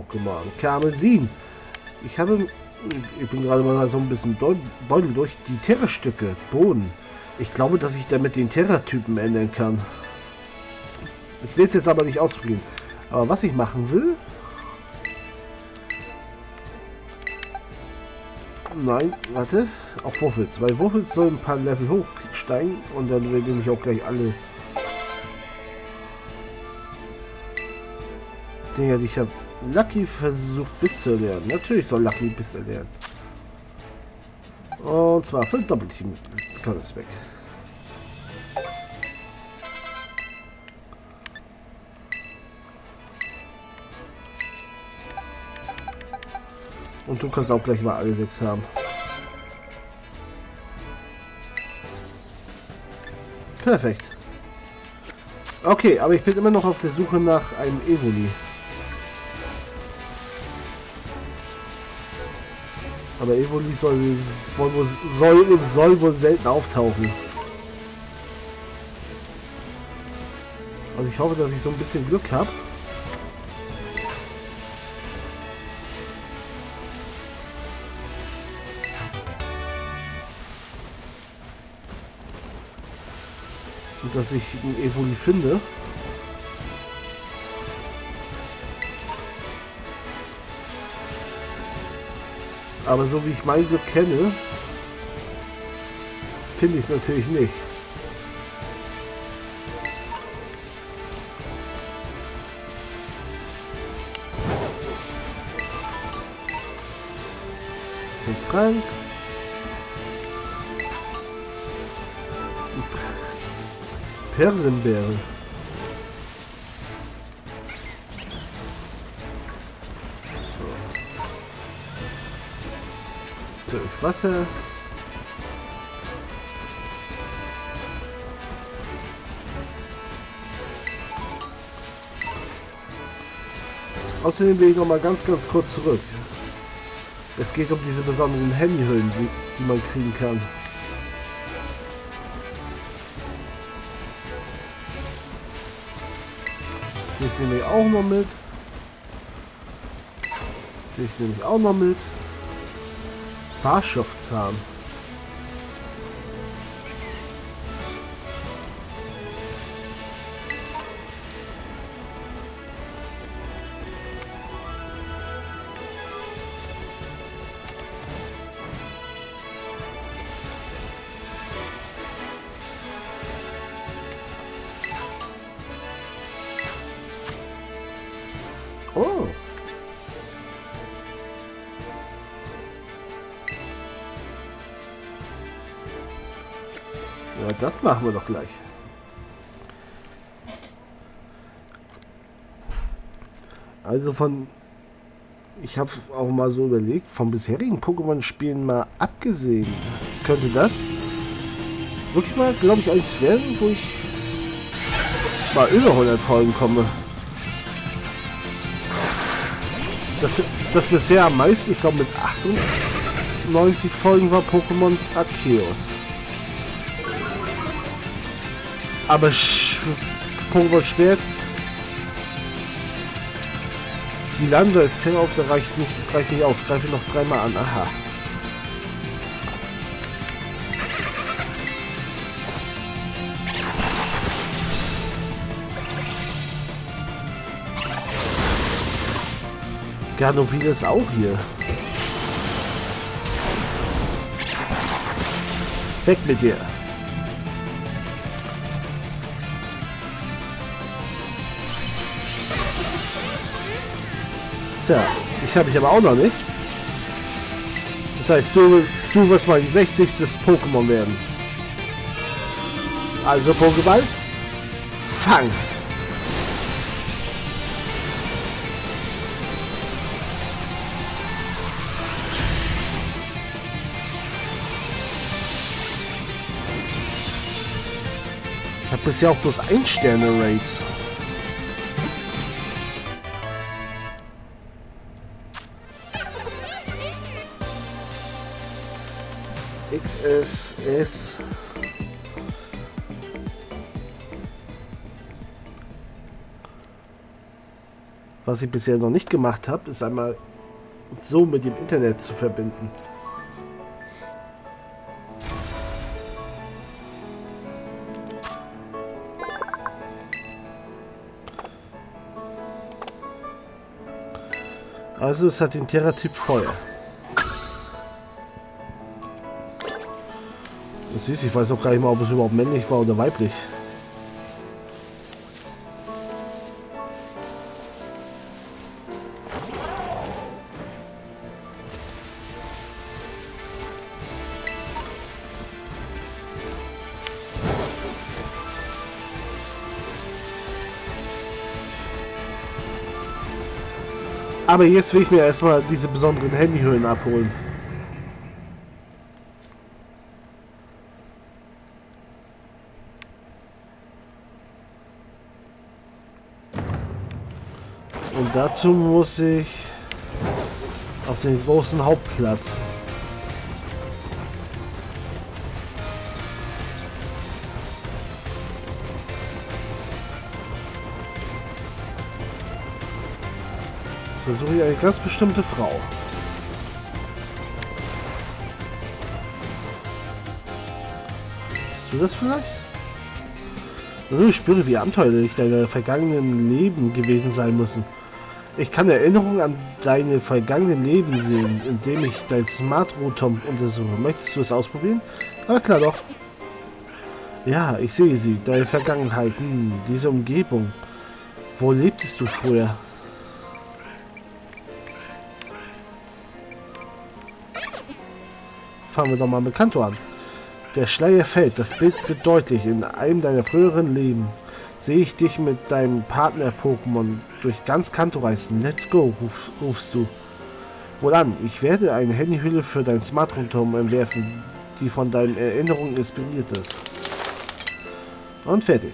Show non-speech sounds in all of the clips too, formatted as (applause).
Pokémon. Karmesin. Ich habe... Ich bin gerade mal so ein bisschen Beutel durch. Die Terra-Stücke. Boden. Ich glaube, dass ich damit den Terra-Typen ändern kann. Ich will es jetzt aber nicht ausprobieren. Aber was ich machen will... Nein, warte. Auf Wuffels. Weil Wuffels soll ein paar Level hochsteigen und dann werden nämlich auch gleich alle Dinger, die ich habe. Lucky versucht bis zu lernen. Natürlich soll Lucky bis zu lernen. Und zwar für Doppelteam. Das kann es weg. Und du kannst auch gleich mal alle sechs haben. Perfekt. Okay, aber ich bin immer noch auf der Suche nach einem Evoli. Aber Evoli soll, soll, soll, soll wohl selten auftauchen. Also ich hoffe, dass ich so ein bisschen Glück habe. Und dass ich einen Evoli finde. Aber so wie ich mein Glück kenne, finde ich es natürlich nicht. Bisschen Trank. Persenbeere. Wasser. Außerdem will ich noch mal ganz, ganz kurz zurück. Es geht um diese besonderen Handyhüllen, die, die man kriegen kann. Ich nehme ich auch noch mit. Ich nehme ich auch noch mit. Barschoftzahn. Machen wir doch gleich. Also von... Ich habe auch mal so überlegt, vom bisherigen Pokémon-Spielen mal abgesehen, könnte das wirklich mal, glaube ich, eins werden, wo ich mal über 100 Folgen komme. Das, das bisher am meisten, ich glaube mit 98 Folgen war Pokémon Arceus. Aber Pokémon Schwert. Die Lande ist Terraops, reicht nicht, reicht nicht aus. Greife noch dreimal an. Aha. Garnovil ist auch hier. Weg mit dir. Tja, ich habe ich aber auch noch nicht. Das heißt, du, du wirst mein 60. Pokémon werden. Also Pokéball. Fang! Ich habe bisher auch bloß ein Sterne XSS. Was ich bisher noch nicht gemacht habe, ist einmal so mit dem Internet zu verbinden. Also es hat den Terra-Typ Feuer. Du siehst, ich weiß auch gar nicht mal, ob es überhaupt männlich war oder weiblich. Aber jetzt will ich mir erstmal diese besonderen Handyhüllen abholen. Und dazu muss ich auf den großen Hauptplatz. Versuche ich eine ganz bestimmte Frau. Bist du das vielleicht? Ich spüre, wie abenteuerlich deine vergangenen Leben gewesen sein müssen. Ich kann Erinnerungen an deine vergangenen Leben sehen, indem ich dein Smart Rotom untersuche. Möchtest du es ausprobieren? Aber klar doch. Ja, ich sehe sie. Deine Vergangenheit. Hm, diese Umgebung. Wo lebtest du früher? Fangen wir doch mal mit Kanto an. Der Schleier fällt, das Bild wird deutlich. In einem deiner früheren Leben sehe ich dich mit deinem Partner-Pokémon durch ganz Kanto reisen. Let's go, ruf, rufst du. Wohlan, ich werde eine Handyhülle für dein Smartphone-Turm entwerfen, die von deinen Erinnerungen inspiriert ist. Und fertig.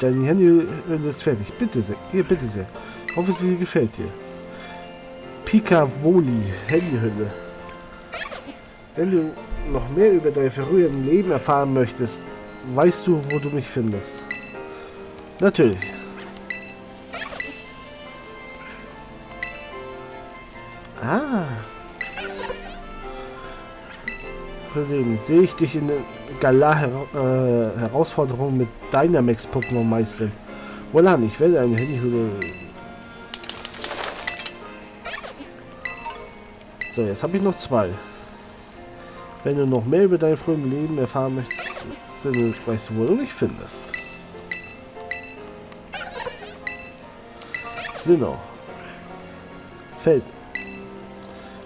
Deine Handyhülle ist fertig. Bitte sehr. Hier, bitte sehr. Ich hoffe, sie gefällt dir. Pika Voli, Handyhülle. Wenn du noch mehr über dein früheren Leben erfahren möchtest, weißt du, wo du mich findest. Natürlich. Ah. Frühling, sehe ich dich in der Galar-Herausforderung äh, mit Dynamax-Pokémon meistern. Wohlan, ich werde eine Handyhülle... So, jetzt habe ich noch zwei. Wenn du noch mehr über dein frühen Leben erfahren möchtest, du, weißt du, wo du mich findest. Sinnoh. Feld.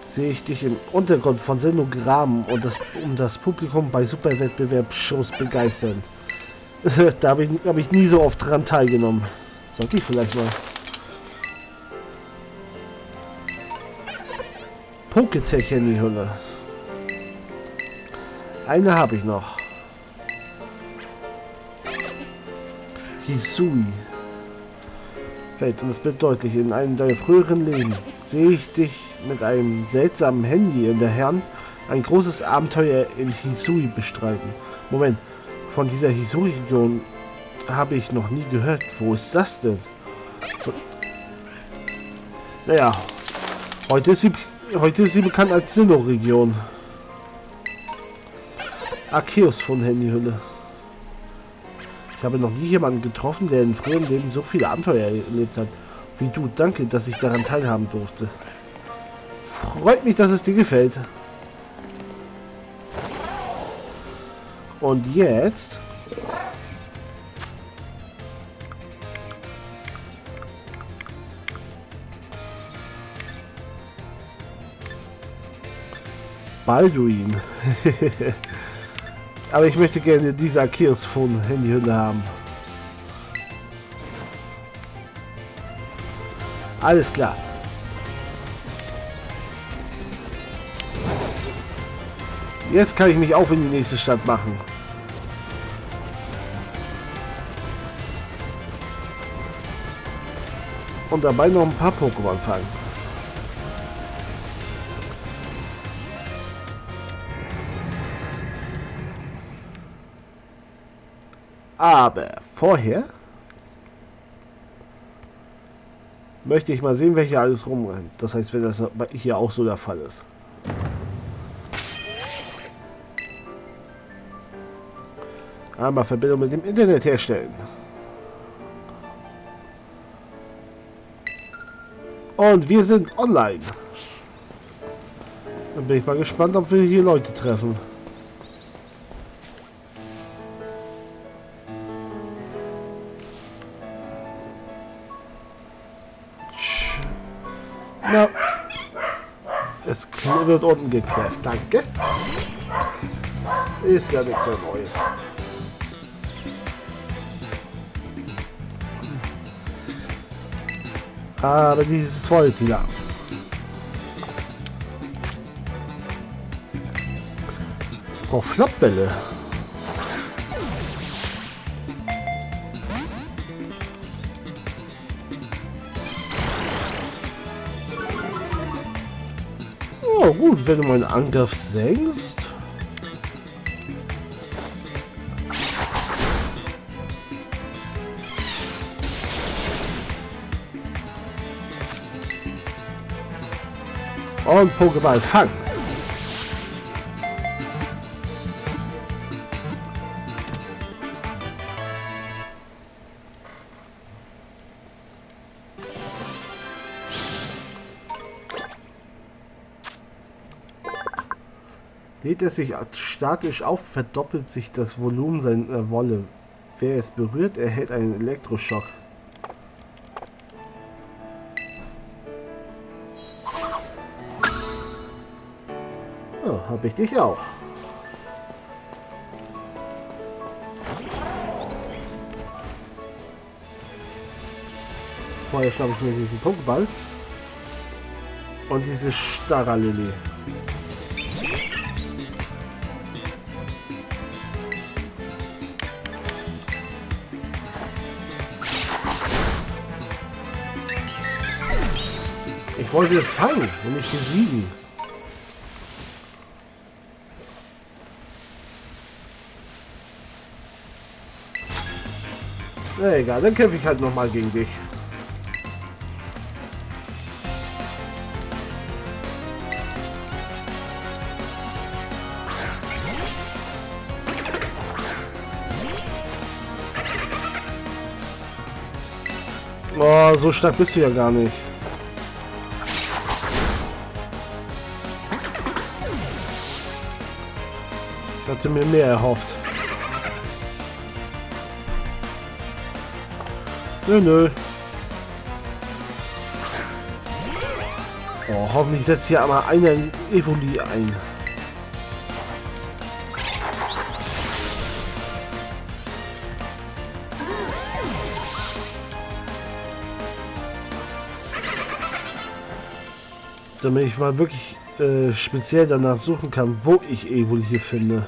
Sehe ich dich im Untergrund von Sinogramm und das, um das Publikum bei Superwettbewerbsshows begeistern. (laughs) da habe ich, hab ich nie so oft dran teilgenommen. Sollte ich vielleicht mal. Poketech in die Hülle. Eine habe ich noch. Hisui. Fällt und es wird deutlich, in einem deiner früheren Leben sehe ich dich mit einem seltsamen Handy in der Hand ein großes Abenteuer in Hisui bestreiten. Moment, von dieser Hisui-Region habe ich noch nie gehört. Wo ist das denn? Naja, heute ist sie, heute ist sie bekannt als Sinnoh-Region. Arceus von Handyhülle. Ich habe noch nie jemanden getroffen, der in früheren Leben so viele Abenteuer erlebt hat. Wie du. Danke, dass ich daran teilhaben durfte. Freut mich, dass es dir gefällt. Und jetzt... Balduin. (laughs) Aber ich möchte gerne diese Arceus von Handyhülle haben. Alles klar. Jetzt kann ich mich auf in die nächste Stadt machen. Und dabei noch ein paar Pokémon fangen. Aber vorher möchte ich mal sehen, welche alles rumrennt. Das heißt, wenn das hier auch so der Fall ist. Einmal Verbindung mit dem Internet herstellen. Und wir sind online. Dann bin ich mal gespannt, ob wir hier Leute treffen. Wird unten geklärt. Danke. Ist ja nichts so Neues. Aber dieses Volltiger. Frau Floppbälle. Oh gut, wenn du meinen Angriff senkst. Und Pokéball Fang. Lädt es sich statisch auf, verdoppelt sich das Volumen seiner Wolle. Wer es berührt, erhält einen Elektroschock. Oh, habe ich dich auch. Vorher schnappe ich mir diesen Pokéball. Und diese Starralilly. Wollte es fangen und nicht besiegen. Na egal, dann kämpfe ich halt nochmal gegen dich. Oh, so stark bist du ja gar nicht. Ich hatte mir mehr erhofft. Nö, nö. Oh, hoffentlich setzt hier aber einer Evoli ein. Damit ich mal wirklich äh, speziell danach suchen kann, wo ich Evoli hier finde.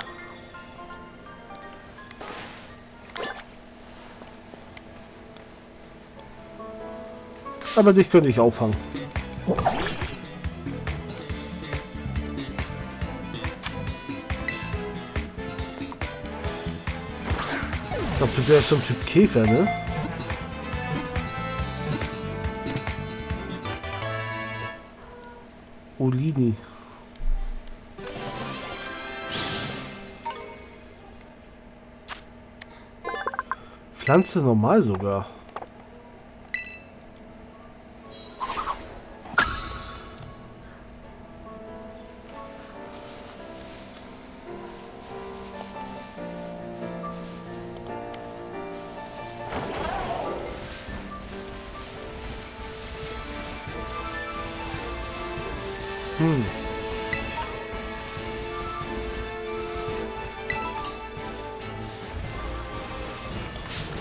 Aber dich könnte ich auffangen. Ich glaube, du wärst so ein Typ Käfer, ne? Olini. Pflanze normal sogar.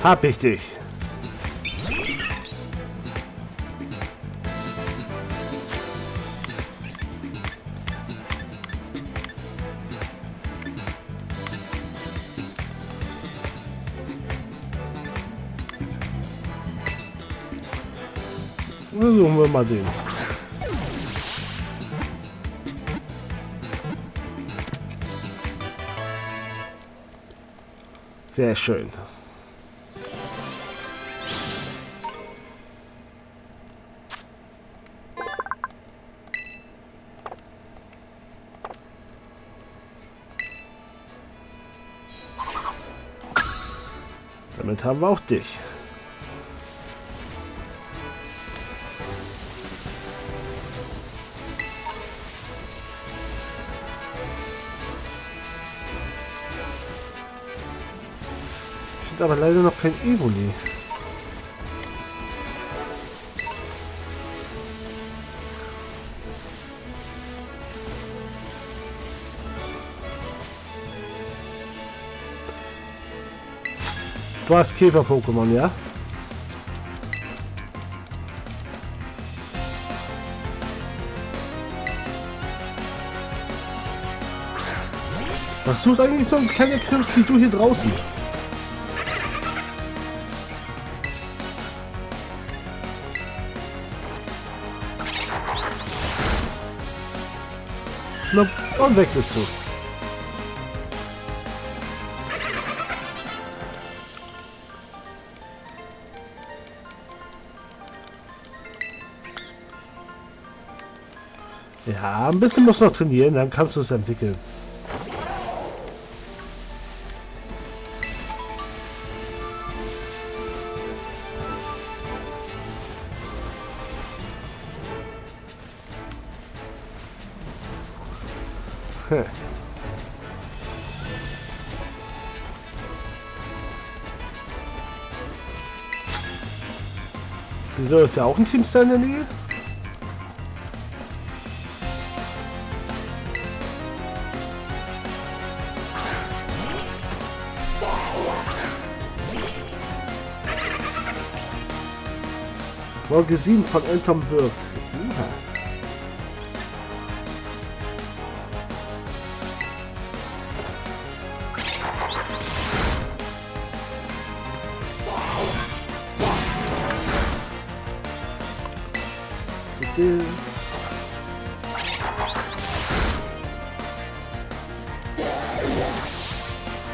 Hab ich dich. Versuchen wir mal den. Sehr schön. Haben wir auch dich. Ich finde aber leider noch kein Evoli. Hast Käfer-Pokémon, ja? Was sucht eigentlich so ein kleiner Krimps wie du hier draußen? Schnupp und weg bist du. Ja, ein bisschen muss noch trainieren, dann kannst du es entwickeln. Hm. Wieso ist ja auch ein Teamstar in der Nähe? Folge 7 von Entom wirkt.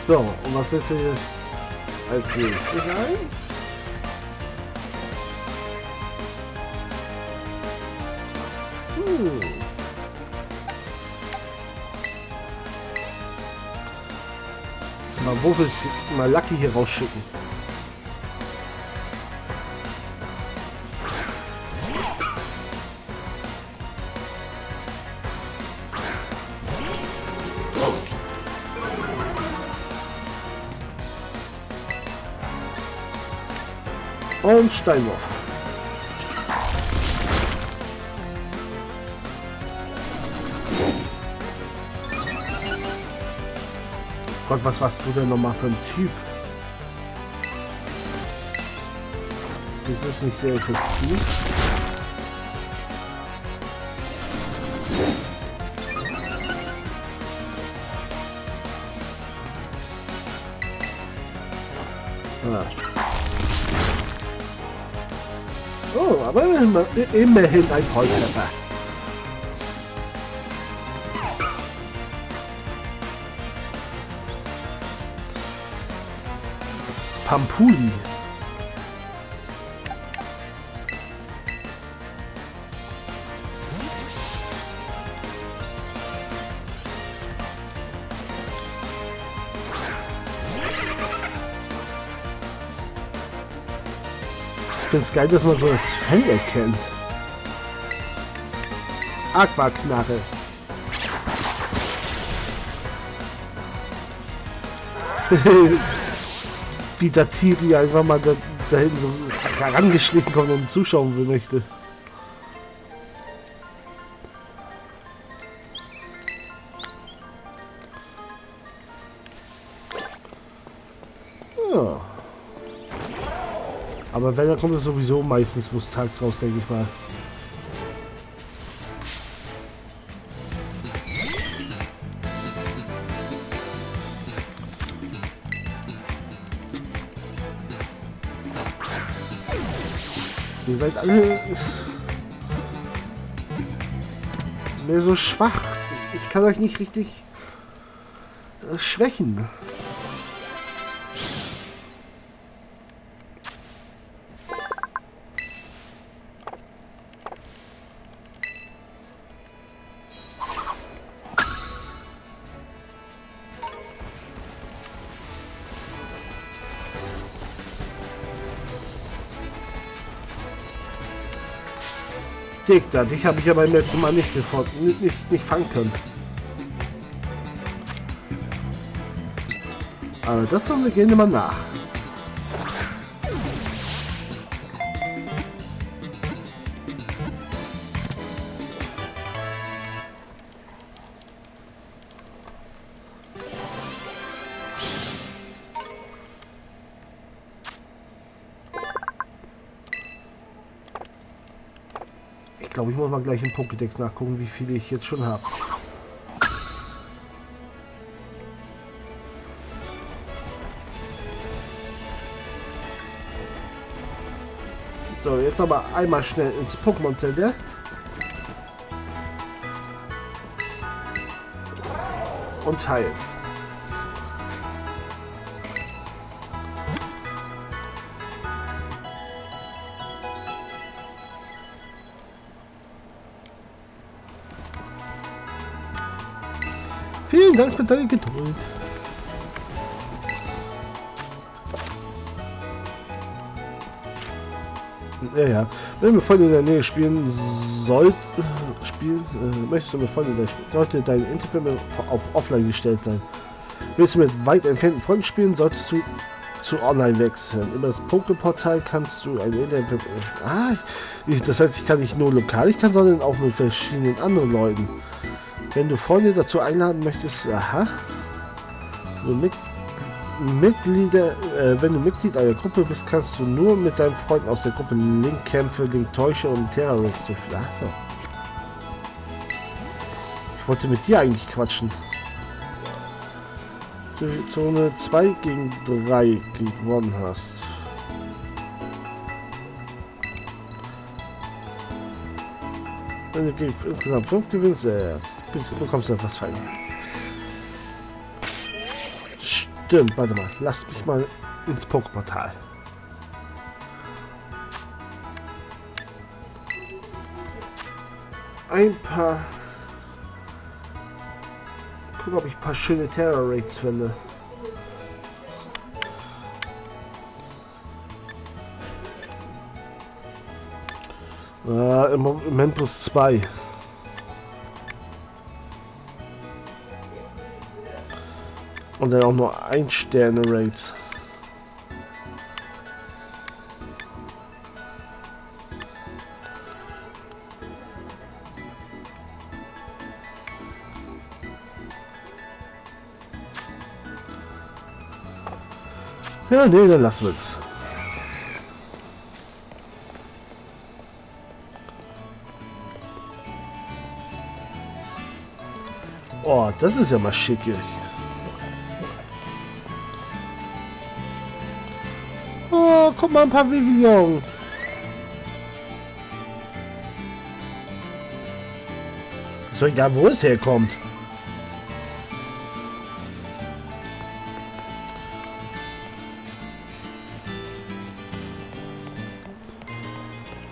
So, und was setzt du jetzt als nächstes ein? Mal Wuffels, mal Lucky hier rausschicken. Und Steinwurf. Gott, was warst du denn nochmal für ein Typ? Das ist nicht sehr effektiv. Ah. Oh, aber immerhin ein Volltreffer. Pampuli. Ich finde es geil, dass man so das Fell erkennt. Aquaknarre. (laughs) Wie der Tiri einfach mal da, da hinten so herangeschlichen kommt und zuschauen möchte. Ja. Aber wenn, dann kommt es sowieso meistens tags raus, denke ich mal. Ihr seid alle mehr so schwach. Ich kann euch nicht richtig äh, schwächen. Dick da, dich habe ich ja beim letzten Mal nicht gefunden, nicht, nicht, nicht fangen können. Aber das wollen wir gerne mal nach. Glaube, ich muss mal gleich im Pokédex nachgucken, wie viele ich jetzt schon habe. So, jetzt aber einmal schnell ins Pokémon Center. Und heilen. Vielen Dank für deine Geduld. Ja, ja. Wenn du mit Freunden in der Nähe spielen sollt, spielen, äh, möchtest du mit Freunden in der spielen, sollte dein Internet auf Offline gestellt sein. Willst du mit weit entfernten Freunden spielen, solltest du zu Online wechseln. Über das Poképortal kannst du ein Internet... Ah, ich, das heißt, ich kann nicht nur lokal, ich kann, sondern auch mit verschiedenen anderen Leuten. Wenn du Freunde dazu einladen möchtest, aha, nur mit Mitglieder, äh, wenn du Mitglied einer Gruppe bist, kannst du nur mit deinen Freunden aus der Gruppe Link Kämpfe, Link Täusche und Terrorist durchführen. Achso. Ich wollte mit dir eigentlich quatschen. Zone 2 gegen 3 gewonnen hast. Wenn du insgesamt 5 gewinnst, äh, bekommst du etwas Feines. Stimmt, warte mal. Lass mich mal ins Poképortal. Ein paar... Guck, ob ich ein paar schöne Terror Rates finde. Äh, Im Moment plus zwei. Und dann auch nur ein Sterne Rates. Ja, nee, dann lassen wir es. Oh, das ist ja mal schickig. Guck mal, ein paar Pavillon. So egal, wo es herkommt.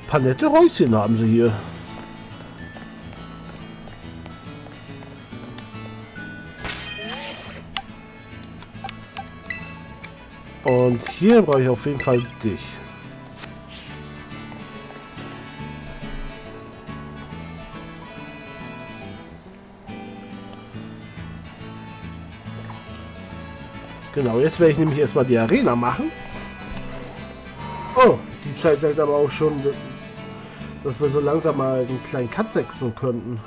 Paar nette Häuschen haben sie hier. Und hier brauche ich auf jeden Fall dich. Genau, jetzt werde ich nämlich erstmal die Arena machen. Oh, die Zeit sagt aber auch schon, dass wir so langsam mal einen kleinen Cut setzen könnten.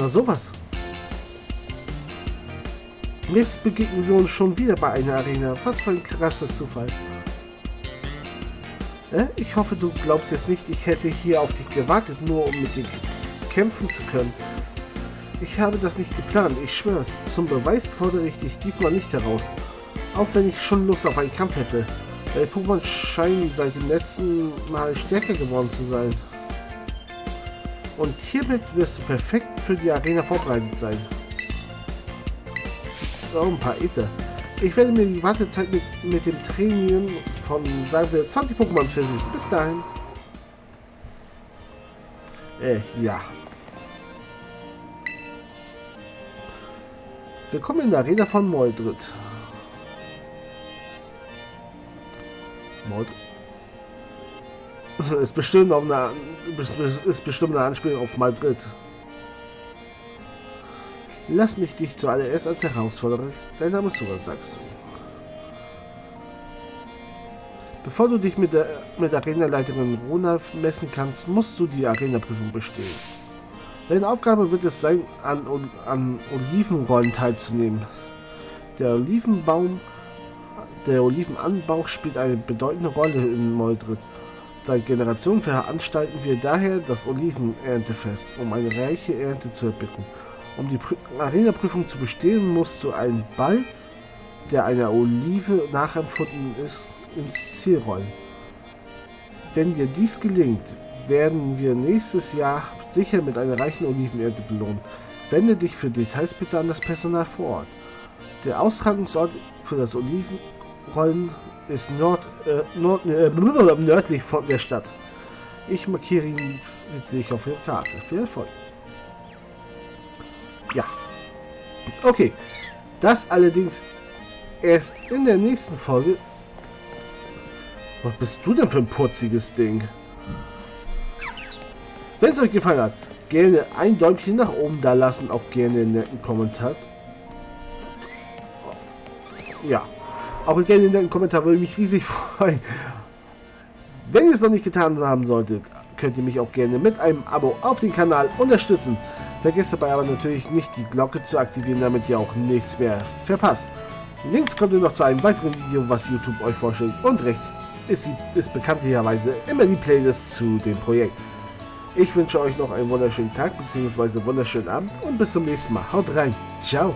Noch sowas. Jetzt begegnen wir uns schon wieder bei einer Arena. Was für ein krasser Zufall. Äh, ich hoffe, du glaubst jetzt nicht, ich hätte hier auf dich gewartet, nur um mit dir kämpfen zu können. Ich habe das nicht geplant, ich schwör's. Zum Beweis fordere ich dich diesmal nicht heraus. Auch wenn ich schon Lust auf einen Kampf hätte. Deine Pokémon scheinen seit dem letzten Mal stärker geworden zu sein. Und hiermit wirst du perfekt für die Arena vorbereitet sein. Oh, ein paar Ether. Ich werde mir die Wartezeit mit, mit dem Trainieren von, sagen wir, 20 Pokémon versuchen. Bis dahin. Äh, ja. Willkommen in der Arena von Moldrit. Mord. (laughs) Ist bestimmt, auf eine, ist bestimmt eine Anspielung auf Madrid. Lass mich dich zuallererst als Herausforderer. Dein Name Sura, sagst. Bevor du dich mit der mit Arenaleiterin Rona messen kannst, musst du die Arena-Prüfung bestehen. Deine Aufgabe wird es sein, an, an Olivenrollen teilzunehmen. Der Olivenbaum, der Olivenanbau spielt eine bedeutende Rolle in Moldrid. Seit Generationen veranstalten wir daher das Olivenerntefest, um eine reiche Ernte zu erbitten. Um die Arena-Prüfung zu bestehen, musst du einen Ball, der einer Olive nachempfunden ist, ins Ziel rollen. Wenn dir dies gelingt, werden wir nächstes Jahr sicher mit einer reichen Olivenernte belohnen. Wende dich für Details bitte an das Personal vor Ort. Der Austragungsort für das Olivenrollen ist nord, äh, nord, äh, nördlich von der Stadt. Ich markiere ihn mit sich auf der Karte. Viel Erfolg. Ja. Okay. Das allerdings erst in der nächsten Folge. Was bist du denn für ein putziges Ding? Wenn es euch gefallen hat, gerne ein Däumchen nach oben da lassen, auch gerne einen netten Kommentar. Ja, auch gerne einen netten Kommentar, würde mich riesig (laughs) freuen. Wenn ihr es noch nicht getan haben solltet, könnt ihr mich auch gerne mit einem Abo auf den Kanal unterstützen. Vergesst dabei aber natürlich nicht die Glocke zu aktivieren, damit ihr auch nichts mehr verpasst. Links kommt ihr noch zu einem weiteren Video, was YouTube euch vorstellt und rechts ist, ist bekanntlicherweise immer die Playlist zu dem Projekt. Ich wünsche euch noch einen wunderschönen Tag bzw. wunderschönen Abend und bis zum nächsten Mal. Haut rein. Ciao.